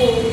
Oh.